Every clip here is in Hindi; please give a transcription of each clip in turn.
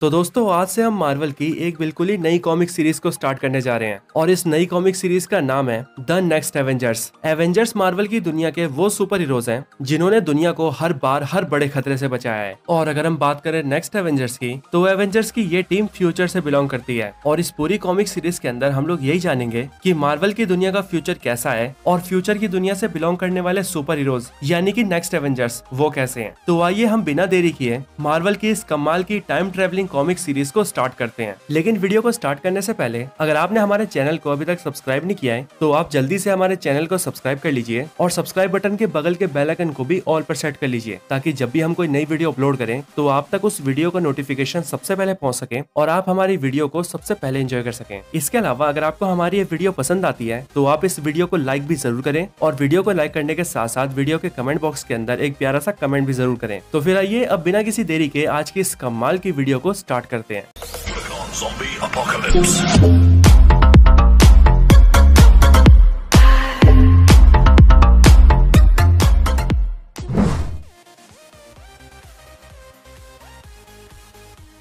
तो दोस्तों, आज से हम मार्वल की एक बिल्कुल ही नई कॉमिक सीरीज़ को स्टार्ट करने जा रहे हैं। और इस नई कॉमिक सीरीज़ का नाम है the next Avengers Avengers Marvel की दुनिया के वो सुपर हीरोज हैं, जिन्होंने दुनिया को हर बार हर बड़े खतरे से बचाया है। और अगर हम बात करें नेक्स्ट एवेंजर्स की तो एवेंजर्स की ये टीम फ्यूचर से बिलोंग करती है। और इस पूरी कॉमिक सीरीज़ के अंदर हम लोग यही जानेंगे की मार्वल की दुनिया का फ्यूचर कैसा है और फ्यूचर की दुनिया से बिलोंग करने वाले सुपर हीरोज यानी की नेक्स्ट एवेंजर्स वो कैसे है। तो आइए हम बिना देरी किए मार्वल की इस कमाल की टाइम ट्रेवलिंग कॉमिक सीरीज़ को स्टार्ट करते हैं। लेकिन वीडियो को स्टार्ट करने से पहले, अगर आपने हमारे चैनल को अभी तक सब्सक्राइब नहीं किया है तो आप जल्दी से हमारे चैनल को सब्सक्राइब कर लीजिए और सब्सक्राइब बटन के बगल के बेल आइकन को भी ऑल पर सेट कर लीजिए, ताकि जब भी हम कोई नई वीडियो अपलोड करें तो आप तक उस वीडियो का नोटिफिकेशन सबसे पहले पहुँच सके और आप हमारी वीडियो को सबसे पहले एंजॉय कर सकें। इसके अलावा, अगर आपको हमारी ये वीडियो पसंद आती है तो आप इस वीडियो को लाइक भी ज़रूर करें और वीडियो को लाइक करने के साथ साथ वीडियो के कमेंट बॉक्स के अंदर एक प्यारा सा कमेंट भी ज़रूर करें। तो फिर आइए, अब बिना किसी देरी के आज की इस कमाल की वीडियो को स्टार्ट करते हैं।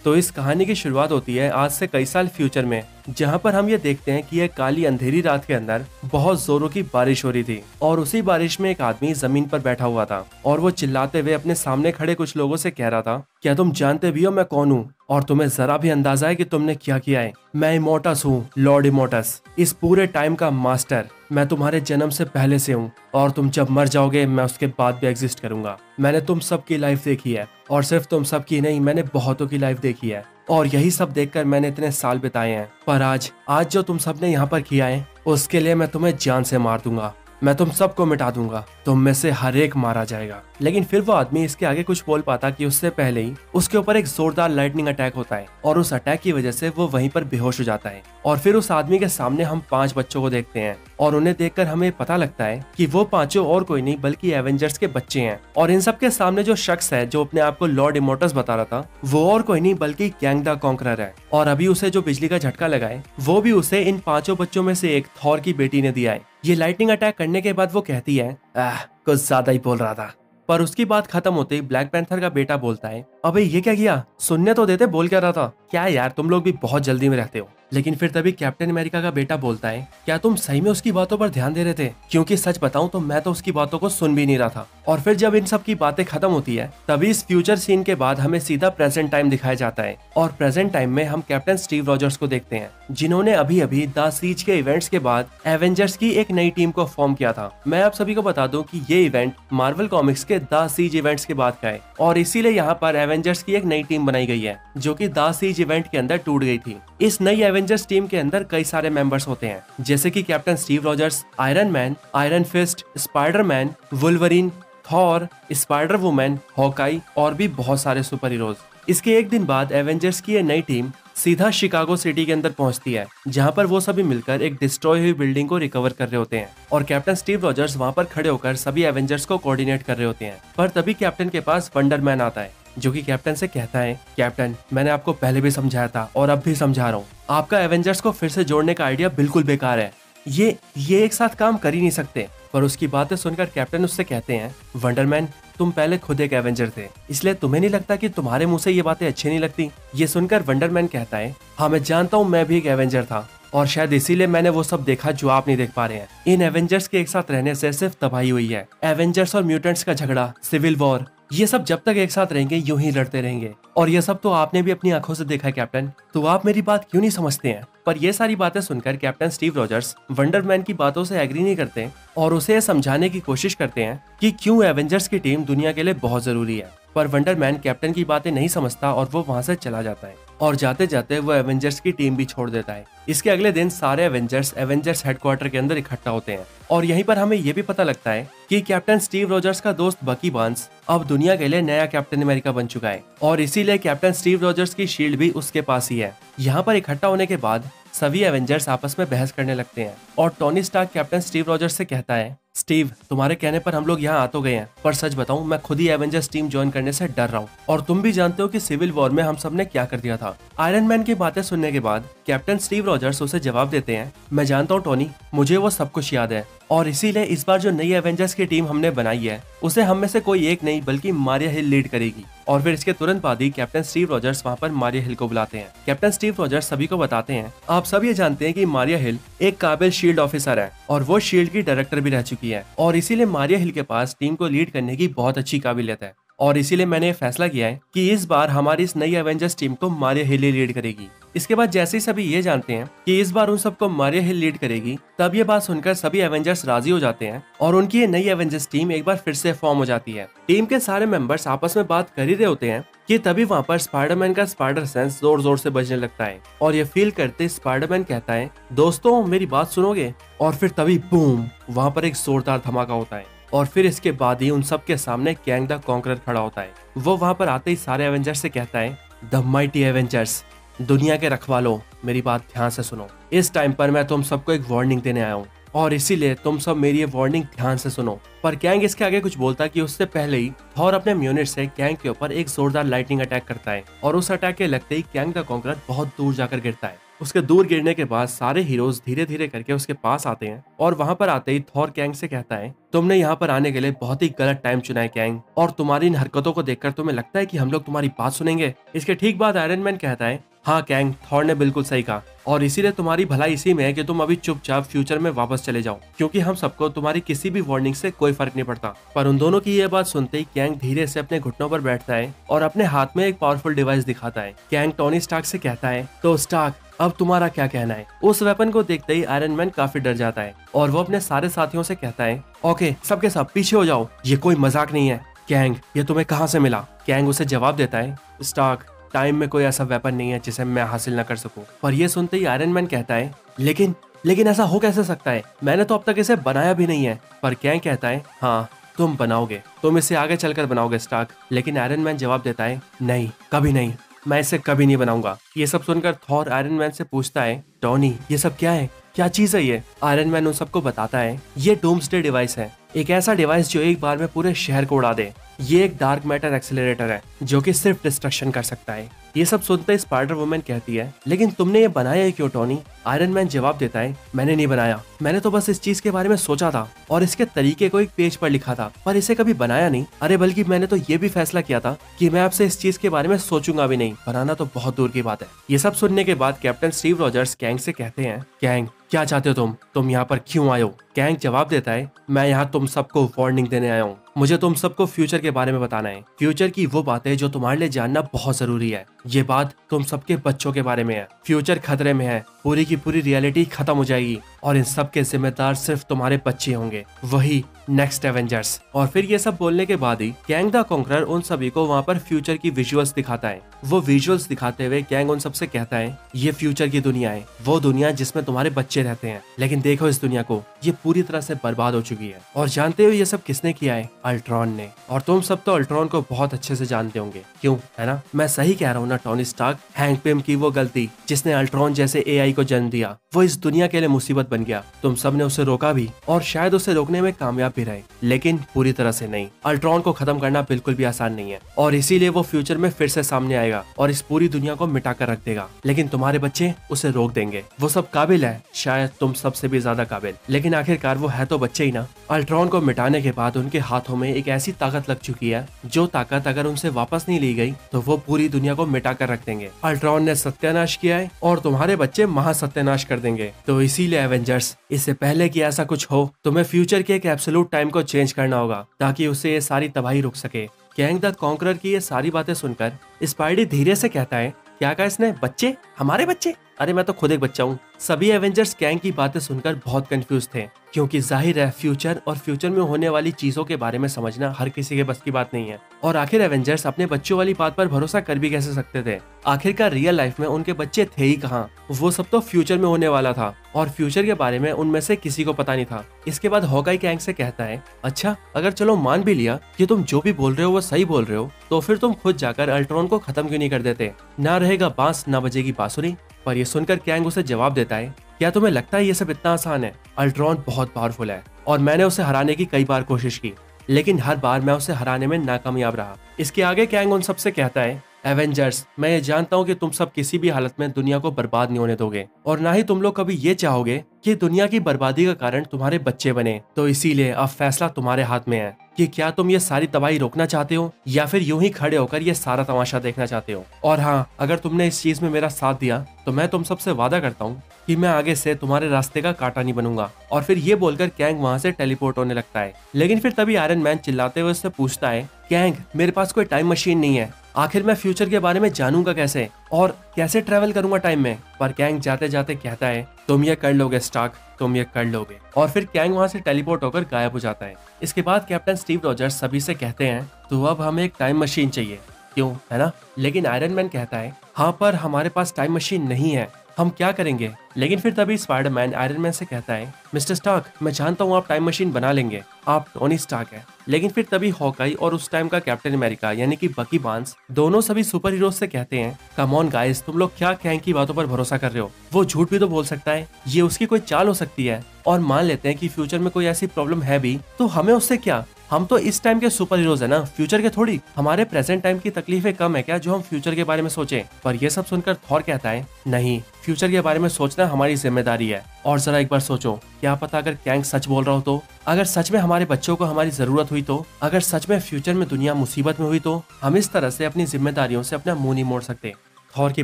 तो इस कहानी की शुरुआत होती है आज से कई साल फ्यूचर में, जहाँ पर हम ये देखते हैं कि यह काली अंधेरी रात के अंदर बहुत जोरों की बारिश हो रही थी और उसी बारिश में एक आदमी ज़मीन पर बैठा हुआ था और वो चिल्लाते हुए अपने सामने खड़े कुछ लोगों से कह रहा था, क्या तुम जानते भी हो मैं कौन हूँ? और तुम्हें जरा भी अंदाज़ा है कि तुमने क्या किया है? मैं इमोटस हूँ लॉर्ड इमोटस इस पूरे टाइम का मास्टर मैं तुम्हारे जन्म से पहले से हूँ और तुम जब मर जाओगे, मैं उसके बाद भी एग्जिस्ट करूँगा। मैंने तुम सबकी लाइफ देखी है। और सिर्फ़ तुम सब की नहीं, मैंने बहुतों की लाइफ देखी है। और यही सब देखकर मैंने इतने साल बिताए हैं। पर आज आज जो तुम सबने यहाँ पर किया है, उसके लिए मैं तुम्हें जान से मार दूँगा। मैं तुम सबको मिटा दूँगा। तुम में से हर एक मारा जाएगा। लेकिन फिर वो आदमी इसके आगे कुछ बोल पाता कि उससे पहले ही उसके ऊपर एक जोरदार लाइटनिंग अटैक होता है और उस अटैक की वजह से वो वहीं पर बेहोश हो जाता है। और फिर उस आदमी के सामने हम पाँच बच्चों को देखते हैं और उन्हें देखकर हमें पता लगता है कि वो पाँचों और कोई नहीं, बल्कि एवेंजर्स के बच्चे हैं। और इन सब के सामने जो शख्स है, जो अपने आप को लॉर्ड इमोटस बता रहा था, वो और कोई नहीं, बल्कि गैंग द कॉन्करर है। और अभी उसे जो बिजली का झटका लगाए वो भी उसे इन पाँचों बच्चों में से एक थॉर की बेटी ने दिया है। ये लाइटनिंग अटैक करने के बाद वो कहती है आह, कुछ ज़्यादा ही बोल रहा था। पर उसकी बात खत्म होते ही ब्लैक पैंथर का बेटा बोलता है, अबे, ये क्या किया? सुनने तो देते, बोल क्या रहा था? क्या यार, तुम लोग भी बहुत जल्दी में रहते हो। लेकिन फिर तभी कैप्टन अमेरिका का बेटा बोलता है, क्या तुम सही में उसकी बातों पर ध्यान दे रहे थे? क्योंकि सच बताऊँ तो मैं तो उसकी बातों को सुन भी नहीं रहा था। और फिर जब इन सब की बातें खत्म होती है, तभी इस फ्यूचर सीन के बाद हमें सीधा प्रेजेंट टाइम दिखाया जाता है। और प्रेजेंट टाइम में हम कैप्टन स्टीव रॉजर्स को देखते हैं, जिन्होंने अभी अभी द सीज के इवेंट्स के बाद एवेंजर्स की एक नई टीम को फॉर्म किया था। मैं आप सभी को बता दूँ कि ये इवेंट मार्वल कॉमिक्स के द सीज इवेंट्स के बाद का है, और इसीलिए यहाँ पर एवेंजर्स की एक नई टीम बनाई गई है, जो की द सीज इवेंट के अंदर टूट गई थी। इस नई एवेंजर्स टीम के अंदर कई सारे मेंबर्स होते हैं। जैसे कि captain Steve Rogers Iron Man Iron Fist Spider Man Wolverine Thor Spider Woman Hawkeye और भी बहुत सारे सुपर हीरोज इसके एक दिन बाद एवेंजर्स की ये नई टीम सीधा शिकागो सिटी के अंदर पहुँचती है, जहाँ पर वो सभी मिलकर एक डिस्ट्रॉय हुई बिल्डिंग को रिकवर कर रहे होते हैं। और कैप्टन स्टीव रॉजर्स वहाँ पर खड़े होकर सभी एवेंजर्स को कोऑर्डिनेट कर रहे होते हैं। पर तभी कैप्टन के पास वंडरमैन आता है। जो कि कैप्टन से कहता है, कैप्टन, मैंने आपको पहले भी समझाया था और अब भी समझा रहा हूँ। आपका एवेंजर्स को फिर से जोड़ने का आइडिया बिल्कुल बेकार है। ये ये एक साथ काम कर ही नहीं सकते। पर उसकी बातें सुनकर कैप्टन उससे कहते हैं वंडरमैन तुम पहले खुद एक एवेंजर थे। इसलिए तुम्हें नहीं लगता कि तुम्हारे मुँह से ये बातें अच्छी नहीं लगती? ये सुनकर वंडरमैन कहता है हाँ मैं जानता हूँ, मैं भी एक एवेंजर था। और शायद इसीलिए मैंने वो सब देखा जो आप नहीं देख पा रहे हैं। इन एवेंजर्स के एक साथ रहने से सिर्फ़ तबाही हुई है। एवेंजर्स और म्यूटेंट्स का झगड़ा सिविल वॉर ये सब जब तक एक साथ रहेंगे, यूँ ही लड़ते रहेंगे। और ये सब तो आपने भी अपनी आँखों से देखा है, कैप्टन। तो आप मेरी बात क्यों नहीं समझते हैं? पर ये सारी बातें सुनकर कैप्टन स्टीव रॉजर्स वंडरमैन की बातों से एग्री नहीं करते और उसे समझाने की कोशिश करते हैं कि क्यों एवेंजर्स की टीम दुनिया के लिए बहुत ज़रूरी है। पर वंडरमैन कैप्टन की बातें नहीं समझता और वो वहाँ से चला जाता है। और जाते जाते वो एवेंजर्स की टीम भी छोड़ देता है। इसके अगले दिन सारे एवेंजर्स एवेंजर्स हेडक्वार्टर के अंदर इकट्ठा होते हैं। और यहीं पर हमें ये भी पता लगता है कि कैप्टन स्टीव रोजर्स का दोस्त बकी बाँस अब दुनिया के लिए नया कैप्टन अमेरिका बन चुका है। और इसीलिए कैप्टन स्टीव रोजर्स की शील्ड भी उसके पास ही है। यहाँ पर इकट्ठा होने के बाद सभी एवेंजर्स आपस में बहस करने लगते हैं। और Tony Stark captain Steve Rogers से कहता है, स्टीव, तुम्हारे कहने पर हम लोग यहाँ आ तो गए हैं, पर सच बताऊँ, मैं खुद ही एवेंजर्स टीम ज्वाइन करने से डर रहा हूँ। और तुम भी जानते हो कि सिविल वॉर में हम सबने क्या कर दिया था। आयरन मैन की बातें सुनने के बाद कैप्टन स्टीव रॉजर्स उसे जवाब देते हैं, मैं जानता हूँ टोनी मुझे वो सब कुछ याद है। और इसीलिए इस बार जो नई एवेंजर्स की टीम हमने बनाई है, उसे हम में से कोई एक नहीं, बल्कि मारिया हिल लीड करेगी। और फिर इसके तुरंत बाद ही कैप्टन स्टीव रॉजर्स वहाँ पर मारिया हिल को बुलाते हैं। कैप्टन स्टीव रॉजर्स सभी को बताते हैं। आप सब ये जानते हैं की मारिया हिल एक काबिल शील्ड ऑफिसर है और वो शील्ड की डायरेक्टर भी रह चुकी है। और इसीलिए मारिया हिल के पास टीम को लीड करने की बहुत अच्छी काबिलियत है। और इसीलिए मैंने फैसला किया है कि इस बार हमारी इस नई एवेंजर्स टीम को मारिया हिल लीड करेगी। इसके बाद जैसे ही सभी ये जानते हैं कि इस बार उन सबको मारिया हिल लीड करेगी, तब ये बात सुनकर सभी एवेंजर्स राज़ी हो जाते हैं और उनकी ये नई एवेंजर्स टीम एक बार फिर से फॉर्म हो जाती है। टीम के सारे मेंबर्स आपस में बात कर ही रहे होते हैं कि तभी वहाँ पर स्पाइडरमैन का स्पाइडर सेंस ज़ोर ज़ोर से बजने लगता है और ये फील करते स्पाइडरमैन कहता है, दोस्तों, मेरी बात सुनोगे? और फिर तभी बूम वहाँ पर एक जोरदार धमाका होता है। और फिर इसके बाद ही उन सब के सामने कैंग द कॉन्करर खड़ा होता है। वो वहाँ पर आते ही सारे एवेंजर्स से कहता है द माइटी एवेंजर्स दुनिया के रखवालो, मेरी बात ध्यान से सुनो। इस टाइम पर मैं तुम सबको एक वार्निंग देने आया हूँ, और इसीलिए तुम सब मेरी ये वार्निंग ध्यान से सुनो। पर कैंग इसके आगे कुछ बोलता कि उससे पहले ही थॉर अपने म्यूनिट से कैंग के ऊपर एक जोरदार लाइटिंग अटैक करता है, और उस अटैक के लगते ही कैंग द कॉन्करर बहुत दूर जाकर गिरता है। उसके दूर गिरने के बाद सारे हीरोज धीरे धीरे करके उसके पास आते हैं और वहाँ पर आते ही थॉर कैंग से कहता है, तुमने यहाँ पर आने के लिए बहुत ही गलत टाइम चुना है कैंग और तुम्हारी इन हरकतों को देखकर तुम्हें लगता है कि हम लोग तुम्हारी बात सुनेंगे? इसके ठीक बाद आयरन मैन कहता है हाँ कैंग, थॉर ने बिल्कुल सही कहा। और इसीलिए तुम्हारी भलाई इसी में है कि तुम अभी चुपचाप फ्यूचर में वापस चले जाओ, क्योंकि हम सबको तुम्हारी किसी भी वार्निंग से कोई फ़र्क नहीं पड़ता। पर उन दोनों की ये बात सुनते ही कैंग धीरे से अपने घुटनों पर बैठता है और अपने हाथ में एक पावरफुल डिवाइस दिखाता है। कैंग टोनी स्टार्क से कहता है तो स्टार्क, अब तुम्हारा क्या कहना है? उस वेपन को देखते ही आयरन मैन काफ़ी डर जाता है और वो अपने सारे साथियों से कहता है ओके सबके सब, पीछे हो जाओ, ये कोई मज़ाक नहीं है। कैंग, ये तुम्हें कहाँ से मिला? कैंग उसे जवाब देता है, स्टार्क टाइम में कोई ऐसा वेपन नहीं है जिसे मैं हासिल न कर सकूँ। पर यह सुनते ही आयरन मैन कहता है, लेकिन लेकिन ऐसा हो कैसे सकता है? मैंने तो अब तक इसे बनाया भी नहीं है। पर कैंग कहता है हाँ तुम बनाओगे। तुम इसे आगे चलकर बनाओगे स्टार्क लेकिन आयरन मैन जवाब देता है, नहीं, कभी नहीं। मैं इसे कभी नहीं बनाऊँगा। ये सब सुनकर थॉर आयरन मैन से पूछता है टॉनी ये सब क्या है? क्या चीज़ है ये? आयरन मैन उन सबको बताता है, ये डोम्सडे डिवाइस है। एक ऐसा डिवाइस जो एक बार में पूरे शहर को उड़ा दे। ये एक डार्क मैटर एक्सेलरेटर है, जो कि सिर्फ़ डिस्ट्रक्शन कर सकता है। ये सब सुनते ही स्पाइडर वुमेन कहती है, लेकिन तुमने ये बनाया है क्यों टोनी आयरन मैन जवाब देता है, मैंने नहीं बनाया। मैंने तो बस इस चीज़ के बारे में सोचा था, और इसके तरीके को एक पेज पर लिखा था, पर इसे कभी बनाया नहीं। अरे बल्कि मैंने तो ये भी फैसला किया था कि मैं आपसे इस चीज़ के बारे में सोचूँगा भी नहीं। बनाना तो बहुत दूर की बात है। ये सब सुनने के बाद कैप्टन स्टीव रॉजर्स कैंग से कहते हैं कैंग क्या चाहते हो तुम? तुम यहाँ पर क्यों आयो कैंग जवाब देता है, मैं यहाँ तुम सबको वार्निंग देने आया हूँ। मुझे तुम सबको फ्यूचर के बारे में बताना है। फ्यूचर की वो बातें जो तुम्हारे लिए जानना बहुत ज़रूरी है। ये बात तुम सबके बच्चों के बारे में है। फ्यूचर खतरे में है। पूरी की पूरी रियलिटी खत्म हो जाएगी। और इन सब के जिम्मेदार सिर्फ़ तुम्हारे बच्चे होंगे। वही नेक्स्ट एवेंजर्स और फिर ये सब बोलने के बाद ही कैंग द कॉन्करर उन सभी को वहाँ पर फ्यूचर की विजुअल्स दिखाता है। वो विजुअल्स दिखाते हुए कैंग उन सबसे कहता है, ये फ्यूचर की दुनिया है। वो दुनिया जिसमें तुम्हारे बच्चे रहते हैं। लेकिन देखो इस दुनिया को, ये पूरी तरह से बर्बाद हो चुकी है। और जानते हो ये सब किसने किया है? अल्ट्रॉन ने। और तुम सब तो अल्ट्रॉन को बहुत अच्छे से जानते होंगे। क्यों? है ना? मैं सही कह रहा हूँ ना टोनी स्टार्क हैंग पिम की वो गलती जिसने अल्ट्रॉन जैसे एआई को जन्म दिया। वो इस दुनिया के लिए मुसीबत बन गया। तुम सबने उसे रोका भी, और शायद उसे रोकने में कामयाब भी रहे, लेकिन पूरी तरह से नहीं। अल्ट्रॉन को खत्म करना बिल्कुल भी आसान नहीं है, और इसीलिए वो फ्यूचर में फिर से सामने आएगा, और इस पूरी दुनिया को मिटा कर रख देगा। लेकिन तुम्हारे बच्चे उसे रोक देंगे। वो सब काबिल है, शायद तुम सबसे भी ज़्यादा काबिल। लेकिन आखिरकार वो है तो बच्चे ही ना। अल्ट्रॉन को मिटाने के बाद उनके हाथों में एक ऐसी ताकत लग चुकी है, जो ताकत अगर उनसे वापस नहीं ली गई तो वो पूरी दुनिया को मिटा कर रख देंगे। अल्ट्रॉन ने सत्यानाश किया है, और तुम्हारे बच्चे महासत्यानाश कर देंगे। तो इसीलिए एवेंजर्स इससे पहले कि ऐसा कुछ हो, तुम्हें फ्यूचर के एक एब्सोलूट टाइम को चेंज करना होगा, ताकि उसे ये सारी तबाही रुक सके। कैंग द कॉन्करर की ये सारी बातें सुनकर स्पाइडी धीरे से कहता है, क्या कहा इसने? बच्चे? हमारे बच्चे? अरे, मैं तो खुद एक बच्चा हूँ। सभी एवेंजर्स कैंग की बातें सुनकर बहुत कंफ्यूज थे, क्योंकि ज़ाहिर है फ्यूचर और फ्यूचर में होने वाली चीज़ों के बारे में समझना हर किसी के बस की बात नहीं है। और आखिर एवेंजर्स अपने बच्चों वाली बात पर भरोसा कर भी कैसे सकते थे? आखिरकार रियल लाइफ में उनके बच्चे थे ही कहाँ? वो सब तो फ्यूचर में होने वाला था, और फ्यूचर के बारे में उनमें से किसी को पता नहीं था। इसके बाद हॉकाई कैंग से कहता है अच्छा अगर चलो मान भी लिया कि तुम जो भी बोल रहे हो वो सही बोल रहे हो तो फिर तुम खुद जाकर अल्ट्रॉन को खत्म क्यों नहीं कर देते? ना रहेगा बाँस, ना बजेगी बांसुरी। पर यह सुनकर कैंग उसे जवाब देता है, क्या तुम्हें लगता है ये सब इतना आसान है? अल्ट्रॉन बहुत पावरफुल है और मैंने उसे हराने की कई बार कोशिश की, लेकिन हर बार मैं उसे हराने में नाकामयाब रहा। इसके आगे कैंग उन सबसे कहता है एवेंजर्स मैं ये जानता हूँ कि तुम सब किसी भी हालत में दुनिया को बर्बाद नहीं होने दोगे और ना ही तुम लोग कभी ये चाहोगे कि दुनिया की बर्बादी का कारण तुम्हारे बच्चे बने। तो इसीलिए अब फैसला तुम्हारे हाथ में है। कि क्या तुम ये सारी तबाही रोकना चाहते हो, या फिर यूँ ही खड़े होकर ये सारा तमाशा देखना चाहते हो? और हाँ अगर तुमने इस चीज़ में मेरा साथ दिया तो मैं तुम सबसे वादा करता हूँ कि मैं आगे से तुम्हारे रास्ते का कांटा नहीं बनूँगा। और फिर ये बोलकर कैंग वहाँ से टेलीपोर्ट होने लगता है। लेकिन फिर तभी आयरन मैन चिल्लाते हुए उससे पूछता है, कैंग, मेरे पास कोई टाइम मशीन नहीं है। आखिर मैं फ्यूचर के बारे में जानूँगा कैसे? और कैसे ट्रेवल करूँगा टाइम में? पर कैंग जाते जाते कहता है, तुम ये कर लोगे स्टाक तुम ये कर लोगे। और फिर कैंग वहाँ से टेलीपोर्ट होकर गायब हो जाता है। इसके बाद कैप्टन स्टीव रॉजर्स सभी से कहते हैं तो अब हमें एक टाइम मशीन चाहिए। क्यों? है ना? लेकिन आयरन मैन कहता है हाँ पर हमारे पास टाइम मशीन नहीं है। हम क्या करेंगे? लेकिन फिर तभी स्पाइडरमैन आयरन मैन से कहता है, मिस्टर स्टार्क, मैं जानता हूँ आप टाइम मशीन बना लेंगे। आप टोनी स्टार्क है। लेकिन फिर तभी हॉकाई और उस टाइम का कैप्टन अमेरिका, यानी कि बकी बाँस, दोनों सभी सुपर हीरो से कहते हैं कम ऑन गाइस तुम लोग क्या कैंग की बातों पर भरोसा कर रहे हो? वो झूठ भी तो बोल सकता है। ये उसकी कोई चाल हो सकती है। और मान लेते हैं कि फ्यूचर में कोई ऐसी प्रॉब्लम है भी तो हमें उससे क्या? हम तो इस टाइम के सुपर हीरोज है ना। फ्यूचर के थोड़ी, हमारे प्रेजेंट टाइम की तकलीफें कम है क्या, जो हम फ्यूचर के बारे में सोचे? पर यह सब सुनकर थॉर कहता है, नहीं फ्यूचर के बारे में सोचना हमारी ज़िम्मेदारी है। और जरा एक बार सोचो, क्या पता अगर कैंग सच बोल रहा हो तो? अगर सच में हमारे बच्चों को हमारी ज़रूरत हुई तो? अगर सच में फ्यूचर में दुनिया मुसीबत में हुई तो? हम इस तरह से अपनी जिम्मेदारियों से अपना मुँह नहीं मोड़ सकते। थॉर की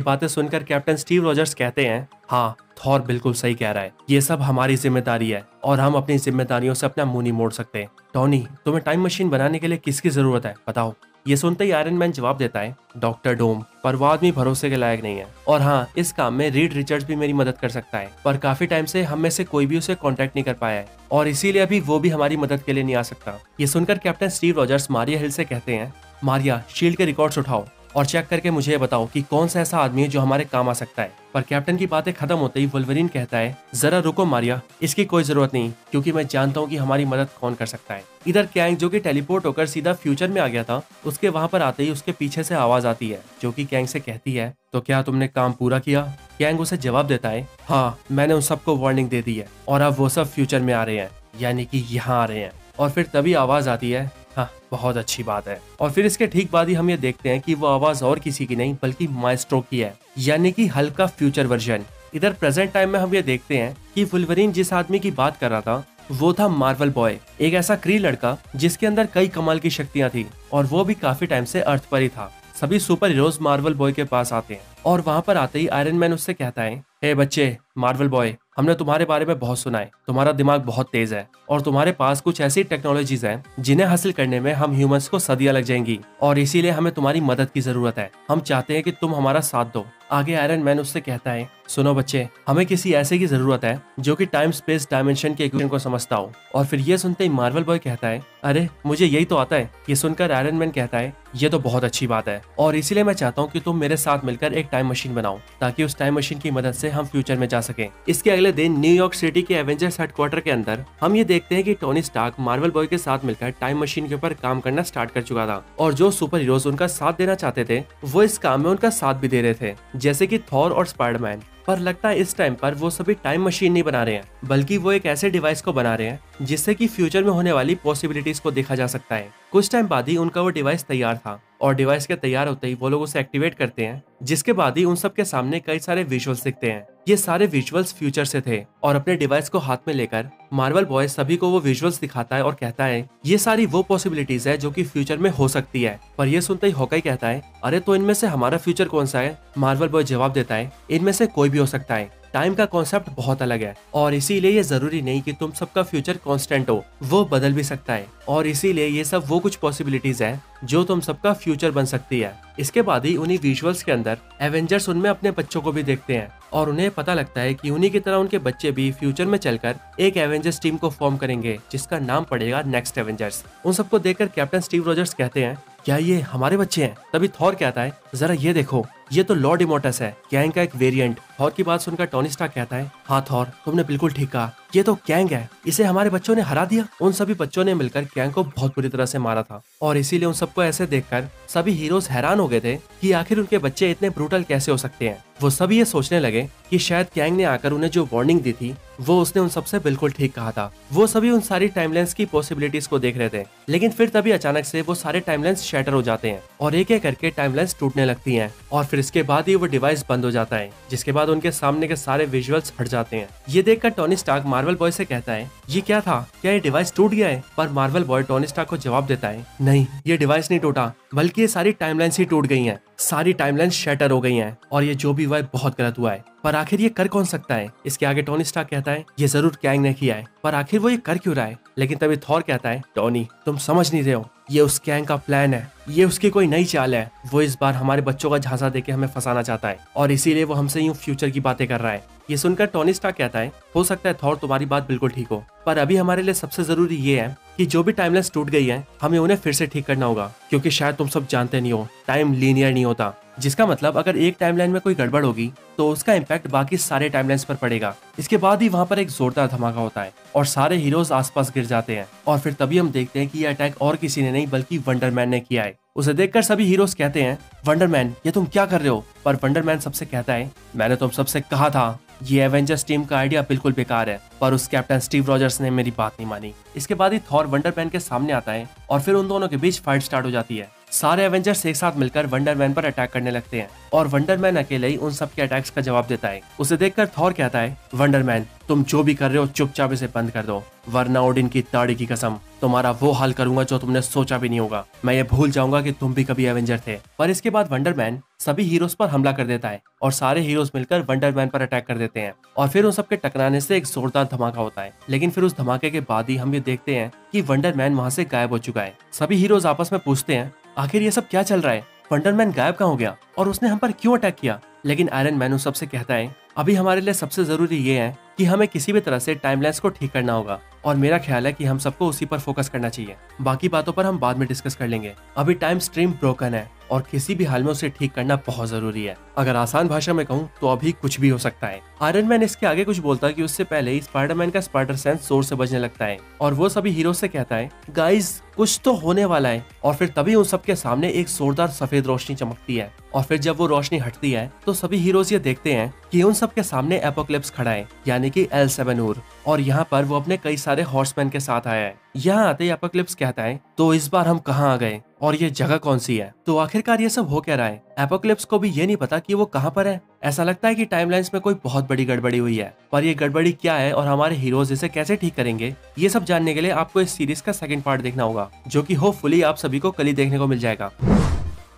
बातें सुनकर कैप्टन स्टीव रॉजर्स कहते हैं हाँ थॉर बिल्कुल सही कह रहा है। ये सब हमारी ज़िम्मेदारी है और हम अपनी जिम्मेदारियों से अपना मुँह नहीं मोड़ सकते। टॉनी, तुम्हें टाइम मशीन बनाने के लिए किसकी ज़रूरत है? बताओ। ये सुनते ही आयरन मैन जवाब देता है, डॉक्टर डोम, पर वो आदमी भरोसे के लायक नहीं है। और हाँ इस काम में रीड रिचर्ड भी मेरी मदद कर सकता है, पर काफ़ी टाइम से हम में से कोई भी उसे कांटेक्ट नहीं कर पाया है। और इसीलिए अभी वो भी हमारी मदद के लिए नहीं आ सकता। ये सुनकर captain Steve Rogers Maria Hill से कहते हैं, मारिया शील्ड के रिकॉर्ड्स उठाओ। और चेक करके मुझे बताओ कि कौन सा ऐसा आदमी है जो हमारे काम आ सकता है। पर कैप्टन की बातें खत्म होते ही वुल्वरीन कहता है, जरा रुको मारिया, इसकी कोई ज़रूरत नहीं, क्योंकि मैं जानता हूँ कि हमारी मदद कौन कर सकता है। इधर कैंग जो कि टेलीपोर्ट होकर सीधा फ्यूचर में आ गया था, उसके वहाँ पर आते ही उसके पीछे से आवाज़ आती है, जो कि कैंग से कहती है तो क्या तुमने काम पूरा किया? कैंग उसे जवाब देता है हाँ मैंने उन सबको वार्निंग दे दी है, और अब वो सब फ्यूचर में आ रहे हैं, यानी कि यहाँ आ रहे हैं। और फिर तभी आवाज़ आती है हाँ बहुत अच्छी बात है। और फिर इसके ठीक बाद ही हम ये देखते हैं कि वो आवाज़ और किसी की नहीं, बल्कि माइस्ट्रो की है। यानी कि हल्का फ्यूचर वर्जन इधर प्रेजेंट टाइम में हम ये देखते हैं कि फुलवरीन जिस आदमी की बात कर रहा था, वो था मार्वल बॉय एक ऐसा क्री लड़का जिसके अंदर कई कमाल की शक्तियाँ थी और वो भी काफ़ी टाइम से अर्थ पर ही था। सभी सुपर हीरोज मार्वल बॉय के पास आते हैं और वहाँ पर आते ही आयरन मैन उससे कहता है, हे बच्चे, मार्वल बॉय, हमने तुम्हारे बारे में बहुत सुना है। तुम्हारा दिमाग बहुत तेज है और तुम्हारे पास कुछ ऐसी टेक्नोलॉजीज़ हैं जिन्हें हासिल करने में हम ह्यूमंस को सदियाँ लग जाएँगी और इसीलिए हमें तुम्हारी मदद की ज़रूरत है। हम चाहते हैं कि तुम हमारा साथ दो। आगे आयरन मैन उससे कहता है, सुनो बच्चे, हमें किसी ऐसे की ज़रूरत है जो कि टाइम, स्पेस, डायमेंशन के इक्वेशन को समझता हो। और फिर ये सुनते ही मार्वल बॉय कहता है अरे, मुझे यही तो आता है। ये सुनकर आयरन मैन कहता है, ये तो बहुत अच्छी बात है। और इसीलिए मैं चाहता हूँ कि तुम मेरे साथ मिलकर एक टाइम मशीन बनाओ, ताकि उस टाइम मशीन की मदद से हम फ्यूचर में जा सके। इसके अगले दिन न्यूयॉर्क सिटी के एवेंजर्स हेडक्वार्टर के अंदर हम ये देखते हैं कि टोनी स्टार्क मार्वल बॉय के साथ मिलकर टाइम मशीन के ऊपर काम करना स्टार्ट कर चुका था। और जो सुपर हीरोज उनका साथ देना चाहते थे, वो इस काम में उनका साथ भी दे रहे थे, जैसे की थॉर और स्पाइडरमैन पर लगता है इस टाइम पर वो सभी टाइम मशीन नहीं बना रहे हैं, बल्कि वो एक ऐसे डिवाइस को बना रहे हैं, जिससे कि फ्यूचर में होने वाली पॉसिबिलिटीज को देखा जा सकता है। कुछ टाइम बाद ही उनका वो डिवाइस तैयार था। और डिवाइस के तैयार होते ही वो लोग उसे एक्टिवेट करते हैं, जिसके बाद ही उन सब के सामने कई सारे विजुअल्स दिखते हैं। ये सारे विजुअल्स फ्यूचर से थे और अपने डिवाइस को हाथ में लेकर मार्वल बॉय सभी को वो विजुअल्स दिखाता है और कहता है, ये सारी वो पॉसिबिलिटीज है जो कि फ्यूचर में हो सकती है। पर ये सुनते ही होकाई कहता है, अरे तो इनमें से हमारा फ्यूचर कौन सा है? मार्वल बॉय जवाब देता है, इनमें से कोई भी हो सकता है। टाइम का कॉन्सेप्ट बहुत अलग है और इसीलिए ये ज़रूरी नहीं कि तुम सबका फ्यूचर कांस्टेंट हो, वो बदल भी सकता है। और इसीलिए ये सब वो कुछ पॉसिबिलिटीज है, जो तुम सबका फ्यूचर बन सकती है। इसके बाद ही उन्हीं विजुअल्स के अंदर एवेंजर्स उनमें अपने बच्चों को भी देखते हैं और उन्हें पता लगता है कि उन्हीं की तरह उनके बच्चे भी फ्यूचर में चलकर एक एवेंजर्स टीम को फॉर्म करेंगे, जिसका नाम पड़ेगा नेक्स्ट एवेंजर्स उन सबको देखकर कैप्टन स्टीव रोजर्स कहते हैं, क्या ये हमारे बच्चे हैं? तभी थॉर कहता है, जरा ये देखो। ये तो लॉर्ड इमोटस है। गैंग का एक वेरिएंट थॉर की बात सुनकर टोनिस्टा कहता है हाँ थॉर, तुमने बिल्कुल ठीक कहा। ये तो कैंग है। इसे हमारे बच्चों ने हरा दिया। उन सभी बच्चों ने मिलकर कैंग को बहुत बुरी तरह से मारा था। और इसीलिए उन सबको ऐसे देखकर सभी हीरोज हैरान हो गए थे कि आखिर उनके बच्चे इतने ब्रूटल कैसे हो सकते हैं। वो सभी ये सोचने लगे कि शायद कैंग ने आकर उन्हें जो वार्निंग दी थी, वो उसने उन सबसे बिल्कुल ठीक कहा था। वो सभी उन सारी टाइमलाइंस की पॉसिबिलिटीज को देख रहे थे, लेकिन फिर तभी अचानक से वो सारे टाइमलाइंस शैटर हो जाते हैं और एक एक करके टाइमलाइंस टूटने लगती हैं और फिर इसके बाद ही वो डिवाइस बंद हो जाता है, जिसके बाद उनके सामने के सारे विजुअल्स हट जाते हैं। ये देखकर टोनी स्टार्क मार्वल बॉय से कहता है, ये क्या था? क्या ये डिवाइस टूट गया है? पर मार्वल बॉय टोनिस्टा को जवाब देता है, नहीं, ये डिवाइस नहीं टूटा, बल्कि ये सारी टाइमलाइंस ही टूट गई हैं। सारी टाइमलाइन शेटर हो गई हैं और ये जो भी हुआ है बहुत गलत हुआ है। पर आखिर ये कर कौन सकता है? इसके आगे टोनी स्टार कहता है, ये ज़रूर कैंग ने किया है, पर आखिर वो ये कर क्यों रहा है? लेकिन तभी थॉर कहता है टोनी तुम समझ नहीं रहे हो। ये उस कैंग का प्लान है। ये उसकी कोई नई चाल है। वो इस बार हमारे बच्चों का झांसा देके हमें फंसाना चाहता है। और इसीलिए वो हमसे यूँ फ्यूचर की बातें कर रहा है। ये सुनकर टोनी स्टार कहता है, हो सकता है थॉर तुम्हारी बात बिल्कुल ठीक हो। पर अभी हमारे लिए सबसे ज़रूरी ये है कि जो भी टाइमलाइंस टूट गई है, हमें उन्हें फिर से ठीक करना होगा। क्योंकि शायद तुम सब जानते नहीं हो टाइम लीनियर नहीं होता। जिसका मतलब अगर एक टाइमलाइन में कोई गड़बड़ होगी तो उसका इम्पैक्ट बाकी सारे टाइमलाइंस पर पड़ेगा। इसके बाद ही वहाँ पर एक जोरदार धमाका होता है और सारे हीरोज आसपास गिर जाते हैं। और फिर तभी हम देखते हैं कि ये अटैक और किसी ने नहीं, बल्कि वंडरमैन ने किया है। उसे देखकर सभी हीरोज कहते हैं वंडरमैन ये तुम क्या कर रहे हो? पर वंडरमैन सबसे कहता है, मैंने तुम सबसे कहा था, ये एवेंजर्स टीम का आइडिया बिल्कुल बेकार है, पर उस कैप्टन स्टीव रॉजर्स ने मेरी बात नहीं मानी। इसके बाद ही थॉर वंडरमैन के सामने आता है और फिर उन दोनों के बीच फाइट स्टार्ट हो जाती है। सारे एवेंजर्स एक साथ मिलकर वंडर मैन पर अटैक करने लगते हैं और वंडरमैन अकेले ही उन सबके अटैक्स का जवाब देता है। उसे देखकर थॉर कहता है वंडर मैन तुम जो भी कर रहे हो चुपचाप इसे बंद कर दो, वरना ओडिन की ताड़ी की कसम, तुम्हारा वो हाल करूँगा जो तुमने सोचा भी नहीं होगा। मैं ये भूल जाऊँगा कि तुम भी कभी एवेंजर थे। पर इसके बाद वंडर मैन सभी हीरोज पर हमला कर देता है और सारे हीरोज मिलकर वंडर मैन पर अटैक कर देते हैं और फिर उन सबके टकराने से एक जोरदार धमाका होता है। लेकिन फिर उस धमाके के बाद ही हम ये देखते हैं कि वंडरमैन वहाँ से गायब हो चुका है। सभी हीरोज आपस में पूछते हैं आखिर ये सब क्या चल रहा है? वंडरमैन गायब का हो गया? और उसने हम पर क्यों अटैक किया? लेकिन आयरन मैन उस सबसे कहता है, अभी हमारे लिए सबसे ज़रूरी ये है कि हमें किसी भी तरह से टाइमलाइंस को ठीक करना होगा और मेरा ख्याल है कि हम सबको उसी पर फोकस करना चाहिए। बाकी बातों पर हम बाद में डिस्कस कर लेंगे। अभी टाइम स्ट्रीम ब्रोकन है और किसी भी हाल में उसे ठीक करना बहुत ज़रूरी है। अगर आसान भाषा में कहूँ तो अभी कुछ भी हो सकता है। आयरन मैन इसके आगे कुछ बोलता है कि उससे पहले स्पाइडरमैन का स्पाइडर सेंस ज़ोर से बजने लगता है। और वो सभी हीरो से कहता है गाइस कुछ तो होने वाला है। और फिर तभी उन सबके सामने एक जोरदार सफ़ेद रोशनी चमकती है। और फिर जब वो रोशनी हटती है तो सभी हीरोज ये देखते हैं कि उन सब के सामने एपोक्लिप्स खड़ा है, यानी कि एल सेवन और यहाँ पर वो अपने कई सारे हॉर्समैन के साथ आया है। यहाँ आते एपोक्लिप्स कहता है तो इस बार हम कहाँ आ गए? और ये जगह कौन सी है? तो आखिरकार ये सब हो क्या रहा है? एपोक्लिप्स को भी ये नहीं पता कि वो कहाँ पर है। ऐसा लगता है कि टाइमलाइंस में कोई बहुत बड़ी गड़बड़ी हुई है। पर ये गड़बड़ी क्या है और हमारे हीरोज इसे कैसे ठीक करेंगे, ये सब जानने के लिए आपको इस सीरीज़ का सेकंड पार्ट देखना होगा, जो कि होपफुली आप सभी को कल ही देखने को मिल जाएगा।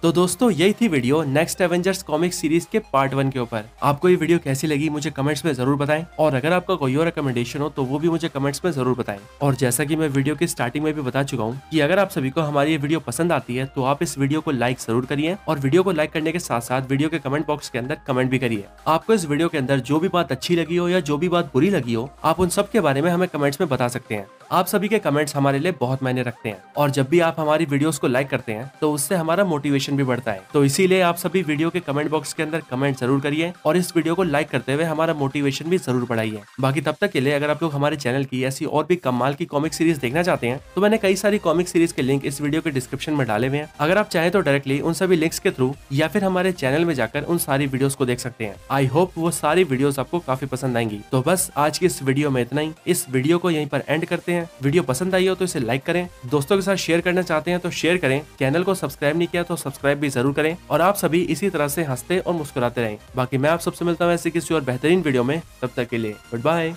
तो दोस्तों, यही थी video next Avengers comic series के पार्ट वन के ऊपर। आपको ये वीडियो कैसी लगी, मुझे कमेंट्स में ज़रूर बताएँ। और अगर आपका कोई और रिकमेंडेशन हो तो वो भी मुझे कमेंट्स में ज़रूर बताएँ। और जैसा कि मैं वीडियो की स्टार्टिंग में भी बता चुका हूँ कि अगर आप सभी को हमारी ये वीडियो पसंद आती है तो आप इस वीडियो को लाइक ज़रूर करिए और वीडियो को लाइक करने के साथ साथ वीडियो के कमेंट बॉक्स के अंदर कमेंट भी करिए। आपको इस वीडियो के अंदर जो भी बात अच्छी लगी हो या जो भी बात बुरी लगी हो, आप उन सब के बारे में हमें कमेंट्स में बता सकते हैं। आप सभी के कमेंट्स हमारे लिए बहुत मायने रखते हैं। और जब भी आप हमारी वीडियोस को लाइक करते हैं तो उससे हमारा मोटिवेशन भी बढ़ता है। तो इसीलिए आप सभी वीडियो के कमेंट बॉक्स के अंदर कमेंट ज़रूर करिए और इस वीडियो को लाइक करते हुए हमारा मोटिवेशन भी ज़रूर बढ़ाइए। बाकी तब तक के लिए अगर आप लोग हमारे चैनल की ऐसी और भी कमाल की कॉमिक सीरीज़ देखना चाहते हैं तो मैंने कई सारी कॉमिक सीरीज़ के लिंक इस वीडियो के डिस्क्रिप्शन में डाले हुए हैं। अगर आप चाहें तो डायरेक्टली उन सभी लिंक्स के थ्रू या फिर हमारे चैनल में जाकर उन सारी वीडियोस को देख सकते हैं। आई होप वो सारी वीडियोस आपको काफ़ी पसंद आएँगी। तो बस आज की इस वीडियो में इतना ही। इस वीडियो को यहीं पर एंड करते हैं। वीडियो पसंद आई हो तो इसे लाइक करें। दोस्तों के साथ शेयर करना चाहते हैं तो शेयर करें। चैनल को सब्सक्राइब नहीं किया तो सब्सक्राइब भी ज़रूर करें और आप सभी इसी तरह से हँसते और मुस्कुराते रहें। बाकी मैं आप सबसे मिलता हूँ ऐसे किसी और बेहतरीन वीडियो में। तब तक के लिए, गुड बाय।